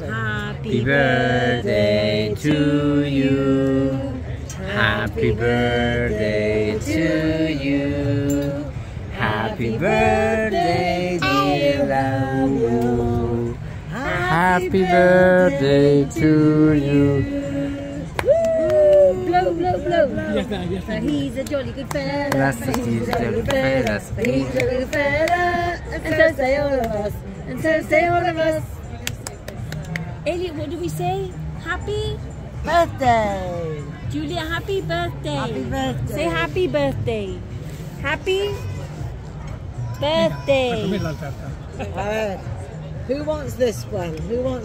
Happy birthday to you. Happy birthday to you. Happy birthday, dear Lamu. Happy birthday to you. Woo! Blow, blow, blow. Ya está, ya So he's a jolly good fella. That's the he's a jolly good fella. He's a jolly good fella. And so say all of us. And so say all of us. Elliot, what do we say? Happy? Birthday. Julia, happy birthday. Happy birthday. Say happy birthday. Happy birthday. A comer la tarta. A ver. Who wants this one? Who wants